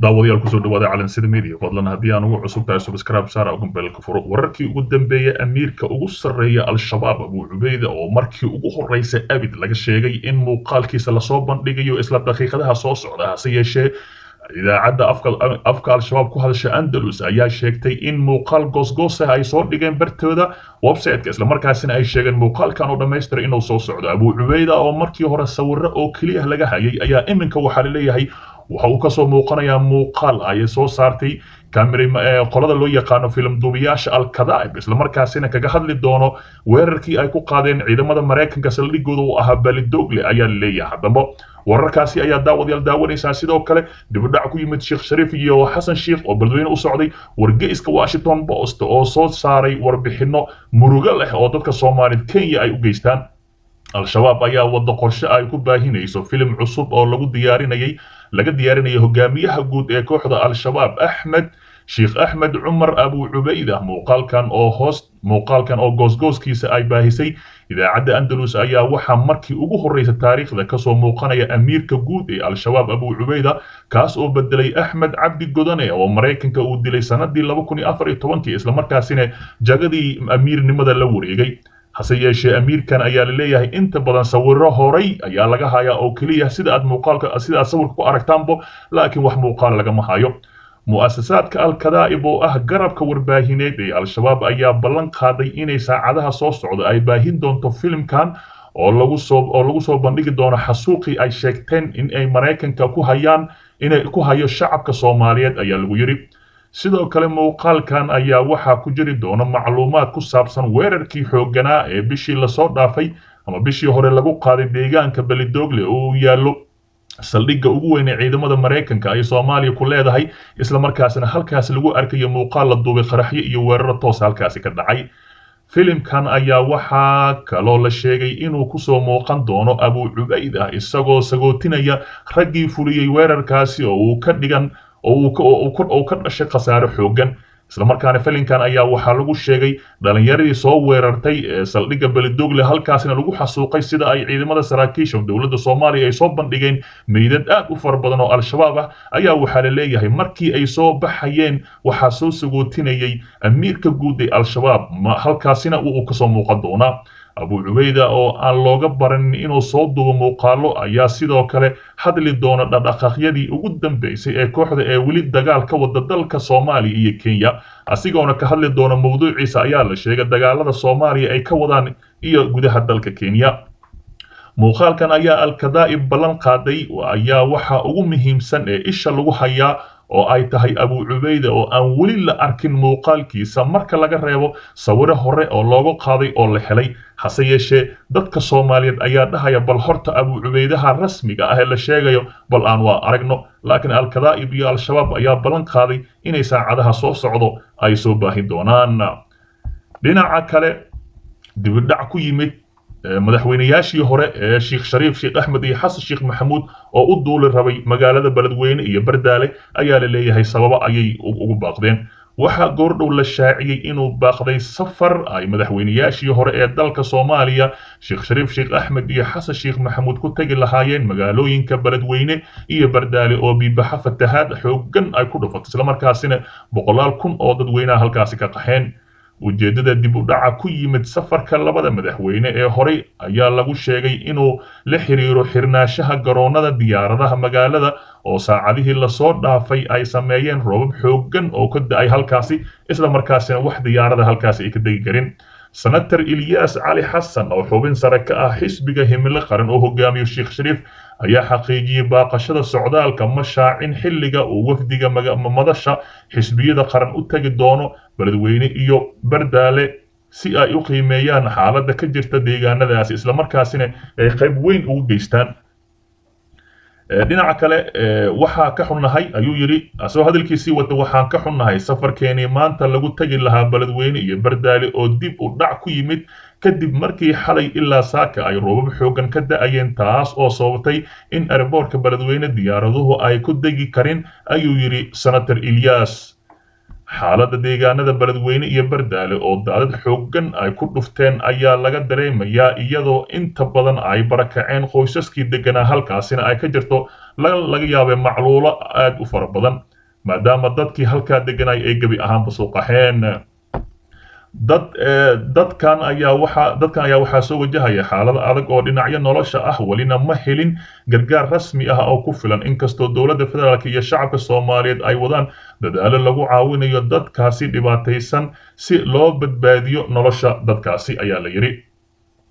daawadayaal ku soo dhawaada calansida media fadlan haddii aan ugu cusub tahay subscribe saara gumbeelka furo wararkii ugu dambeeyay amiirka ugu sarreeya al-shabaab abuu cubeyda oo markii ugu horreysay abid laga sheegay in muuqaalkiisa la soo bandhigayo isla daqiiqadaha soo socda hase yeeshee idaacadda afka al-shabaab ku hadasha andalus ayaa sheegtay in muuqaal goosgoosa ay soo dhigeen bartooda website-ka islamarkaasina ay sheegeen muuqaalkan oo dhammaystira inuu soo socdo abuu cubeyda oo markii hore sawiro oo keliya laga hayay ayaa iminka waxaa la leeyahay waxa uu ka soo muuqanayaa muuqaal ay soo saartay qolada loo yaqaano filim duubiyaasha al-kadaa'ib islamarkaasina kaga hadli doono weerarkii ay ku qaadeen ciidamada maraykanka saldhigooda uu ahaa balidogle ayaa la leeyahay haddaba wararkaasi ayaa daawadayaal daawanaysaa. Sidoo kale dibudhac ku yimid sheekh shariif iyo xasan sheikh oo beledweyne u socday wargeyska washington post oo soo saaray warbixino murugo leh oo dadka soomaaliyed kenya ay u geystaan. Al-shabaab ayaa wada qorshe ay ku baahinayso filim cusub oo lagu diyaarinayay laga diyaarinaya hogaamiyaha guud ee kooxda al-shabaab axmed sheekh axmed cumar abuu cubeyda muuqaalkan oo hoos muuqaalkan oo goosgooskiisa ay baahisay. Idaacadda andalus ayaa waxaa markii ugu horreysa taariikhda ka soo muuqanaya amiirka guud ee al-shabaab abuu cubeyda kaas oo bedelay axmed cabdi godane oo maraykanka uu dilay sanadii tobankii islamarkaasina jagadii amiirnimada la wareegay hase yeeshee amiirkan ayaa la leeyahay inta badan sawiro horay ayaa laga hayaa oo keliya sida aad muuqaalka sida aad sawirka ku aragtaanbo laakiin wax muuqaal lagama hayo. Mu'asasaadka al-kadaa'ib oo ah garabka warbaahineed ee al-shabaab ayaa ballan qaaday inay saacadaha soo socda ay baahin doonto filimkan oo lagu soo oo lagu soo bandhigi doono xasuuqii ay sheegteen in ay maraykanka ku hayaan inay ku hayo shacabka soomaaliyeed ayaa lagu yidhi sidoo kale muuqaalkan ayaa waxaa ku jiri doona macluumaad ku saabsan weerarkii xoogganaa ee bishii la soo dhaafay ama bishii hore lagu qaaday deegaanka belidogle oo uu yaallo. Saldhigga ugu weyn ee ciidamada maraykanka ay soomaaliya ku leedahay islamarkaasina halkaasi lagu arkayo muuqaal la duubay qaraxyo iyo weeraro toos halkaasi ka dhacay. Filimkan ayaa waxaa kaloo la sheegay inuu ku soo muuqan doono abuu cubeyda isagoo sagootinaya raggii fuliyey weerarkaasi oo uu ka dhigan oo ka dhashay khasaare xooggan islamarkaana filinkan ayaa waxaa lagu sheegay dhalinyaradii soo weerartay ee saldhigga belidogle halkaasina lagu xasuuqay sida ay ciidamada saraakiisha dowladda soomaaliya ay soo bandhigeen. Meydad aad u fara badan oo al-shabaab ah ayaa waxaa la leeyahay markii ay soo baxayeen waxaa soo sagootinayay amiirka guud ee al-shabaab halkaasina uu ka soo muuqan doonaa abuu cubeyda oo aan looga baranin inuu soo duubo muuqaalo ayaa sidoo kale hadli doona dhaqdhaqaaqyadii ugu dambeysay ee kooxda ee weli dagaal ka wada dalka soomaaliya iyo kenya. Asigoona ka hadli doona mawduuciisa ayaa la sheegay dagaalada soomaaliya ay ka wadaan iyo gudaha dalka kenya. Muuqaalkan ayaa al-kadaa'ib ballan qaaday ayaa waxa ugu muhiimsan ee isha lagu hayaa oo ay tahay abuu cubeyda oo aan weli la arkin muuqaalkiisa marka laga reebo sawiro hore oo looga qaaday oo la helay hase yeeshee dadka soomaaliyeed ayaa dhahaya bal horta abuu cubeydaha rasmiga ah ee la sheegayo bal aan waa aragno. Laakiin al-kadaa'ib iyo al-shabaab ayaa ballan qaaday inay saacadaha soo socdo ay soo baahin doonaan. Dhinaca kale dibidhac ku yimid madaxweynayaashii hore ee sheekh shariif sheekh axmed iyo xasan sheekh maxamuud oo u duuli rabay magaalada beledweyne iyo bardaale ayaa la leeyahay sababo ayay ugu baaqdeen. Waxaa goordhow la shaaciyey inuu baaqday safar ay madaxweynayaashii hore ee dalka soomaaliya sheekh shariif sheekh axmed iyo xasan sheekh maxamuud ku tegi lahaayeen magaalooyinka beledweyne iyo bardaale oo biibaxa fatahaad xooggan ay ku dhufatay islamarkaasina boqolaal kun oo dadweynaha halkaasi ka qaxeen ujeeddada dib u dhaca ku yimid safarka labada madaxweyne ee horey ayaa lagu sheegay inuu la xiriiro xirnaanshaha garoonnada diyaaradaha magaalada oo saacadihii la soo dhaafay ay sameeyeen roobab xooggan oo ka da'ay halkaasi isla markaasina wax diyaarada halkaasi ay ka degi karin. Senator ilyaas cali xasan oo xubin sare ka ah xisbiga himilo qaran oo hogaamiyo sheekh shariif ayaa xaqiijiyey baaqashada socdaalka mashaacin xilliga uu wafdiga madasha xisbiyada qaran u tegi doono beledweyne iyo bardaale si ay u qiimeeyaan xaaladda ka jirta deegaanadaasi islamarkaasina ay qayb weyn ugu geystaan. Dhinaca kale waxaa ka xunnahay ayuu yidhi asagoo hadalkiisii wata waxaan ka xunnahay safarkeenii maanta lagu tegi lahaa beledweyne iyo bardaale oo dib u dhac ku yimid kadib markii xalay ilaa saaka ay roobab xooggan ka da'ayeen taas oo sababtay in erboorka beledweyne diyaaraduhu ay ku degi karin ayuu yidhi senator ilyas xaaladda deegaanada beledweyne iyo bardaale oo daadad xooggan ay ku dhufteen ayaa laga dareemayaa iyadoo inta badan ay barakaceen qoysaskii deganaa halkaasina ay ka jirto laga yaabay macluulo aad u fara badan maadaama dadkii halkaa deganay ay gebi ahaanba suuqaxeen dad dadkan ayaa waxaa dadkan ayaa waxaa soo wajahaya xaalado adag oo dhinacyo nolosha ah. Welina ma helin gargaar rasmi ah oo ku filan. Inkastoo dowladda federaalk iyo shacabka soomaaliyeed ay wadaan dadaalo lagu caawinayo dadkaasi dhibaataysan si loo badbaadiyo nolosha dadkaasi ayaa la yidhi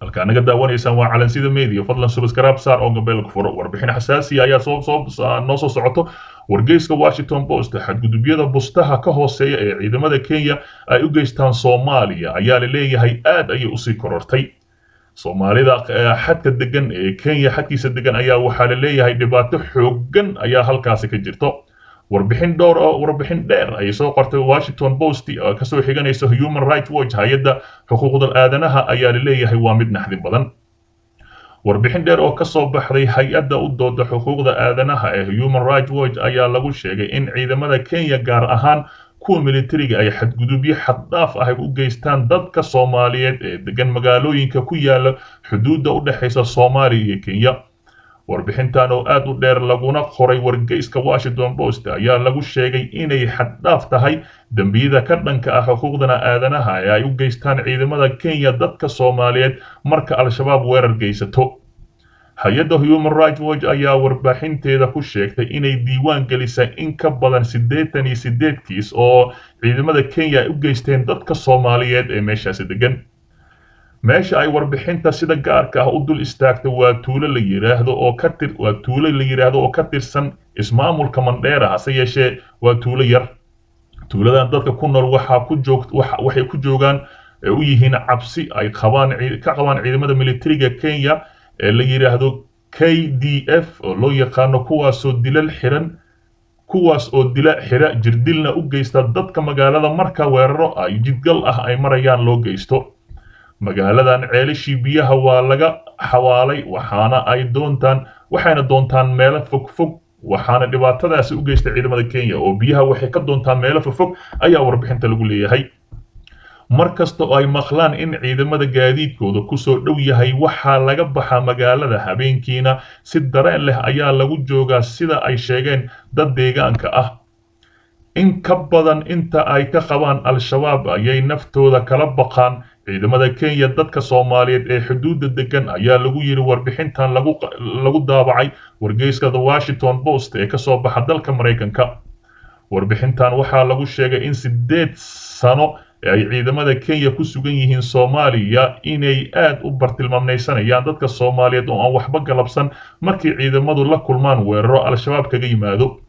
halkaa naga daawanaysaan waa calansida media fadlan subscribe saar oo gabeelka furo. Warbixin xasaasiya ayaa soo noo soo socoto. Wargeyska washington post xadgudubyada bustaha ka hooseeya ee ciidamada kenya ay u geystaan soomaaliya ayaa la leeyahay aad ayay u sii korortay. Soomaalida xadka degan ee kenya xadkiisa degan ayaa waxaa la leeyahay dhibaato xooggan ayaa halkaasi ka jirto warbixin dhowr oo warbixin dheer ayay soo qortay. Washington post oo ka soo xiganaysa human rights watch hay'adda xuquuqda aadanaha ayaa la leeyahay waa mid naxdin badan. Warbixin dheer oo ka soo baxday hay'adda u dooda xuquuqda aadanaha ee human rights watch ayaa lagu sheegay in ciidamada kenya gaar ahaan kuwa militariga ay xadgudubyo xaddhaaf ah u geystaan dadka soomaaliyeed ee degan magaalooyinka ku yaalla xuduudda u dhexaysa soomaaliya iyo kenya warbixintan oo aad u dheer laguna qoray wargeyska washington post. Ayaa lagu sheegay inay xaddhaaf tahay dembiyada ka dhanka ah xuquuqdana aadanaha ee ay u geystaan ciidamada kenya dadka soomaaliyeed marka al-shabaab weerar geysato. Hay'adda human rights watch ayaa warbaaxinteeda ku sheegtay inay diiwaan gelisay in ka badan siddeetan iyo siddeed kiis oo ciidamada kenya ay u geysteen dadka soomaaliyeed ee meeshaasi degan meesha ay warbixinta sida gaarka ah u dul istaagta waa tuulo la yiraahdo oo ka waa tuulo la yiraahdo oo ka tirsan ismaamulka mandheera hase yeeshee waa tuulo yar. Tuuladan dadka ku nool waxaa ku joog waxay ku joogaan u yihiin cabsi ay qabaan ka qabaan ciidamada militariga kenya ee la yiraahdo k d f oo loo yaqaano kuwaasoo dilal xiran kuwaas oo dila xira jirdilna u geysta dadka magaalada marka weeraro ay jidgal ah ay marayaan loo geysto magaaladan ceelashii biyaha waa laga xawaalay waxaana ay doontaan waxayna doontaan meelo fogfog waxaana dhibaatadaasi u geystay ciidamada kenya oo biyaha waxay ka doontaan meelo fogfog ayaa warbixinta lagu leeyahay. Mar kasta oo ay maqlaan in ciidamada gaadiidkooda ku soo dhow yahay waxaa laga baxaa magaalada habeenkiina si dareen leh ayaa lagu joogaa sida ay sheegeen dad deegaanka ah. In ka badan inta ay ka qabaan al-shabaab ayay naftooda kala baqaan ciidamada kenya dadka soomaaliyeed ee xuduudda degan ayaa lagu yidhi warbixintan lagu daabacay wargeyska the washington post ee ka soo baxa dalka maraykanka warbixintan waxaa lagu sheegay in siddeed sano ay ciidamada kenya ku sugan yihiin soomaaliya inay aad u bartilmaamnaysanayaan dadka soomaaliyeed oo aan waxba galabsan markii ciidamadu la kulmaan weeraro al-shabaab kaga yimaado.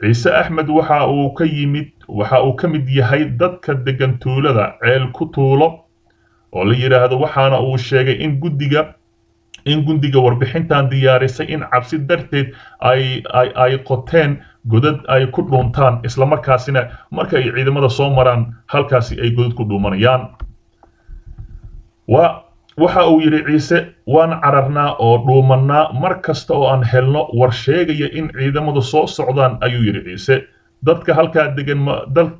Ciise axmed waxa uu ka yimid waxa uu ka mid yahay dadka degan tuulada ceel ku tuulo oo la yidhaahdo waxaana uu sheegay in guddiga in gundiga warbixintan diyaarisay in cabsi darteed ay ay qoteen godad ay ku dhuuntaan islamarkaasina marka ay ciidamada soo maraan halkaasi ay godad ku dhuumanayaan. Wa waxa uu yidhi ciise waan cararnaa oo dhuumannaa mar kasta oo aan helno war sheegaya in ciidamadu soo socdaan ayuu yidhi ciise dadka halkaa degan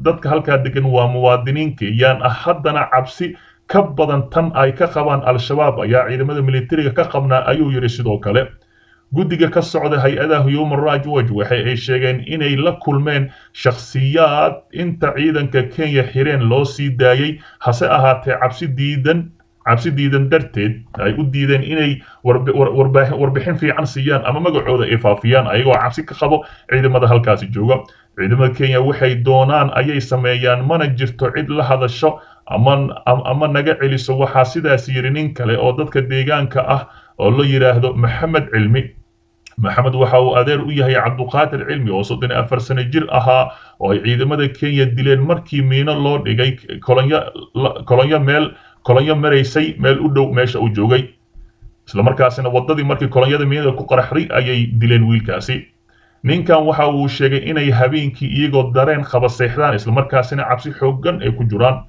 dadka halkaa degan waa muwaadiniin kenyaan ah haddana cabsi ka badan tan ay ka qabaan al-shabaab ayaa ciidamada militariga ka qabnaa ayuu yidhi sidoo kale. Guddiga ka socda hay'adaha human rights watch waxa ay sheegeen inay la kulmeen shakhsiyaad inta ciidanka kenya xireen loo sii daayey hase ahaatee cabsi diidan cabsi diidan darteed ay u diideen inay warbixin fiican siiyaan ama magacooda ay faafiyaan ayagoo cabsi ka qabo ciidamada halkaasi jooga ciidamada kenya waxay doonaan ayay sameeyaan mana jirto cid la hadasho ama naga celiso. Waxaa sidaas yidhi nin kale oo dadka deegaanka ah oo la yidhaahdo maxamed cilmi. Maxamed waxa uu adeer u yahay cabduqaadir cilmi oo soddon iyo afar sano jir ahaa oo ay ciidamada kenya dileen markii miino loo dhigay kolonyo meel kolonyo maraysay meel u dhow meesha uu joogay. Islamarkaasina waddadii markii kolonyada miinada ku qaraxday ayay dileen wiilkaasi ninkan waxa uu sheegay inay habeenkii iyagoo dareen qaba seexdaan islamarkaasina cabsi xooggan ay ku jiraan.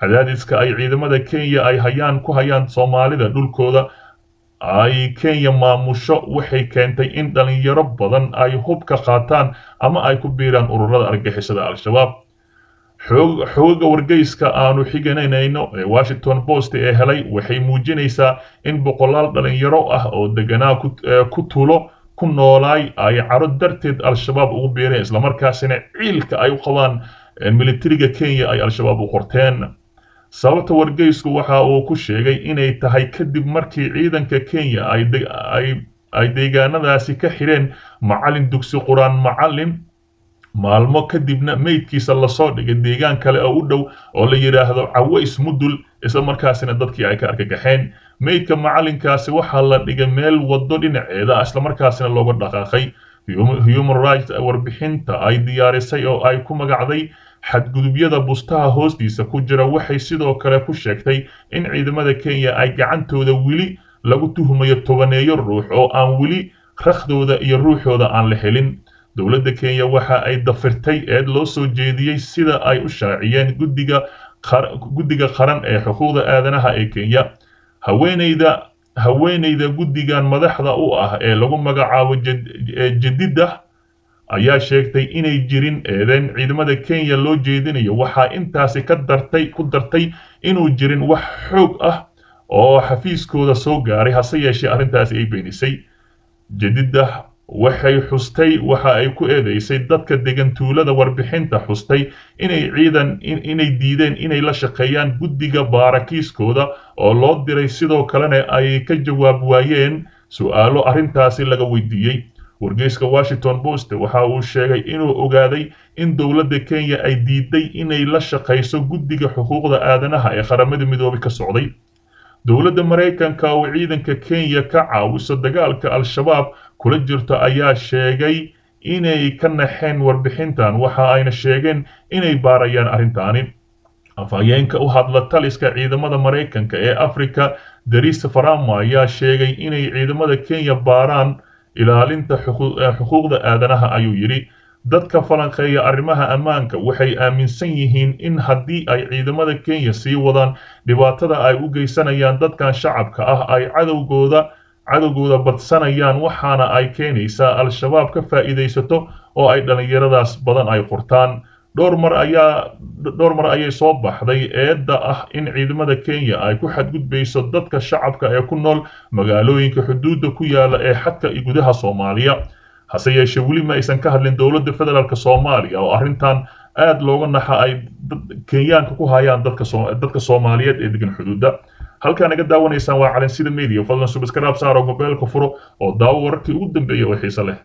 Cadaadiska ay ciidamada kenya ay hayaan ku hayaan soomaalida dhulkooda ay kenya maamusho waxay keentay in dhalinyaro badan ay hub ka qaataan ama ay ku biiraan ururada argagixisada al-shabaab. Xooga wargeyska aanu xigananayno ee washington post ee helay waxay muujinaysaa in boqolaal dhalinyaro ah oo deganaa ku tulo ku noolaay ay caro darteed al-shabaab ugu biireen islamarkaasina ciilka ay u qabaan militariga kenya ay al-shabaab u qorteen. Sababta wargeysku waxa uu ku sheegay inay tahay kadib markii ciidanka kenya ay deegaanadaasi ka xidheen macalin dugsi qur'aan macalin maalmo kadibna meydkiisa la soo dhigay deegaan kale oo u dhow oo la yidhaahdo caways mudul isla markaasina dadkii ay ka argagaxeen meydka macalinkaasi waxaa la dhigay meel waddo dhinaceeda islamarkaasina looga dhaqaaqay. Human rights warbixinta ay diyaarisay oo ay ku magacday. Xadgudubyada bustaha hoostiisa ku jira waxay sidoo kale ku sheegtay in ciidamada kenya ay gacantooda weli lagu tuhmayo tobaneeyo ruux oo aan weli rakhdooda iyo ruuxooda aan la helin dowladda kenya waxa ay dafirtay eed loo soo jeediyey sida ay u shaaciyeen guddiga qaran ee xuquuqda aadanaha ee kenya. Haweeneyda haweeneyda guddigan madaxda u ah ee lagu magacaabo jadidah ayaa sheegtay inay jirin eedeen ciidamada kenya loo jeedinayo. Waxaa intaasi ka dartay ku dartay inuu jirin wax xoog ah oo xafiiskooda soo gaaray hase yeeshee arrintaasi ay beenisay. Jadidah waxay xustay waxa ay ku eedeysay dadka degan tuulada warbixinta xustay inay ciidan inay diideen inay la shaqeeyaan guddiga baarakiiskooda oo loo diray. Sidoo kalena ay ka jawaab waayeen su'aalo arrintaasi laga weydiiyey. Wargeyska washington post waxa uu sheegay inuu ogaaday in dowladda kenya ay diiday inay la shaqayso guddiga xuquuqda aadanaha ee qaramada midoobay ka socday dowladda maraykanka oo ciidanka kenya ka caawiso dagaalka al-shabaab kula jirto ayaa sheegay inay ka naxeen warbixintan. Waxa ayna sheegeen inay baarayaan arrintaani. Afhayeenka u hadla taliska ciidamada maraykanka ee africa daris farama ayaa sheegay inay ciidamada kenya baaraan ilaalinta xuquuqda aadanaha ayuu yidhi dadka falanqeeya arrimaha ammaanka waxay aaminsan yihiin in haddii ay ciidamada kenya sii wadaan dhibaatada ay u geysanayaan dadkan shacabka ah ay cadowgooda cadowgooda badsanayaan waxaana ay keenaysaa al-shabaab ka faa'iidaysato oo ay dhallinyaradaas badan ay qortaan dhowr mar ayaa dhowr mar ayay soo baxday eedda ah in ciidamada kenya ay ku xadgudbayso dadka shacabka ee ku nool magaalooyinka xuduudda ku yaalla ee xadka iyo gudaha soomaaliya hase yeeshee weli ma aysan ka hadlin dowladda federaalk soomaaliya oo arrintan aad looga naxa ay kenyaanka ku hayaan dadka soomaaliyeed ee degan xuduudda. Halkaa naga daawanaysaan waa calansida media fadlan subscribe saaro mobeelka furo oo daawo wararkii ugu dambeeya oo xiise leh